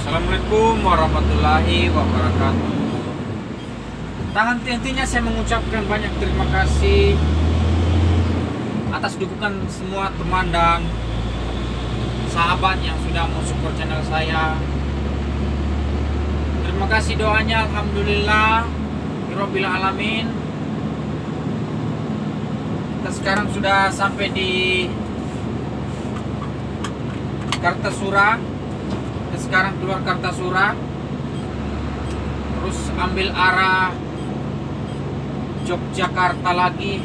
Assalamualaikum warahmatullahi wabarakatuh. Tak henti-hentinya saya mengucapkan banyak terima kasih atas dukungan semua teman dan sahabat yang sudah mau support channel saya. Terima kasih doanya, alhamdulillah, Rabbil alamin. Kita sekarang sudah sampai di Kartasura. Sekarang keluar Kartasura. Terus ambil arah Yogyakarta lagi.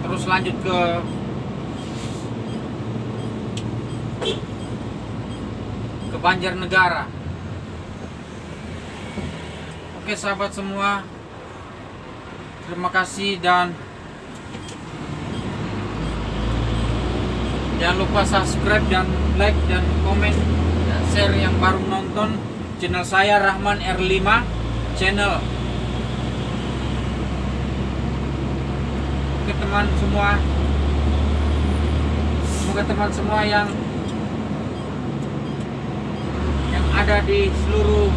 Terus lanjut ke ke Banjarnegara. Oke sahabat semua, terima kasih dan jangan lupa subscribe dan like dan komen. Dan share yang baru nonton. Channel saya Rahman R5 channel. Oke teman semua, semoga teman semua yang yang ada di seluruh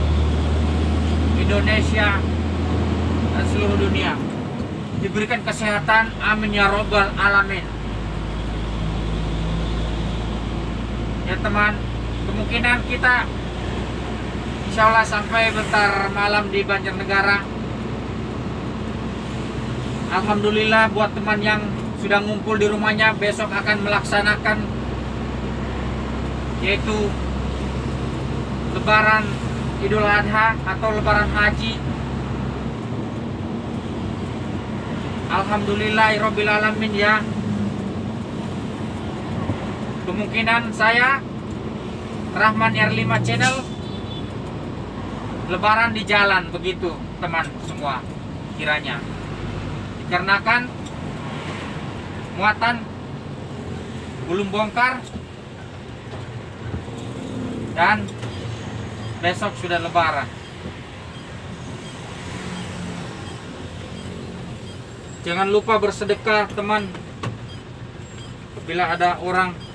Indonesia dan seluruh dunia diberikan kesehatan. Amin ya robbal alamin ya teman kemungkinan kita insya Allah sampai bentar malam di Banjarnegara Alhamdulillah buat teman yang sudah ngumpul di rumahnya besok akan melaksanakan yaitu Lebaran Idul Adha atau Lebaran Haji. Alhamdulillah Alamin ya. Kemungkinan saya Rahman R5 channel Lebaran di jalan begitu teman semua kiranya. Dikarenakan muatan belum bongkar dan besok sudah lebaran. Jangan lupa bersedekah teman. Bila ada orang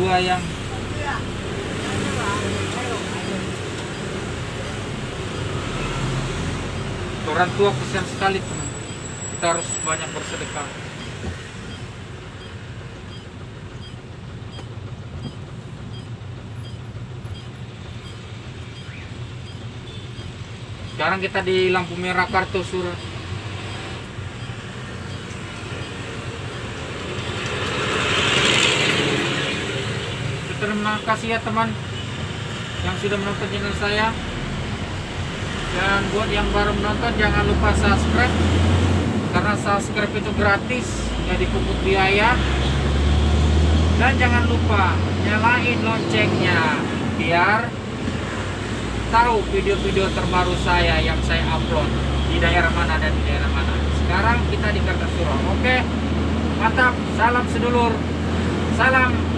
tua yang orang tua kesian sekali teman. Kita harus banyak bersedekah. Sekarang kita di lampu merah Kartosura terima kasih ya teman yang sudah menonton channel saya. Dan buat yang baru menonton jangan lupa subscribe karena subscribe itu gratis nggak dipungut biaya. Dan jangan lupa nyalain loncengnya biar tahu video-video terbaru saya yang saya upload di daerah mana dan di daerah mana. Sekarang kita di Kartasura oke? Mantap salam sedulur salam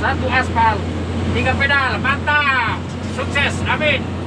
satu aspal tiga pedal. Mantap. Sukses. Amin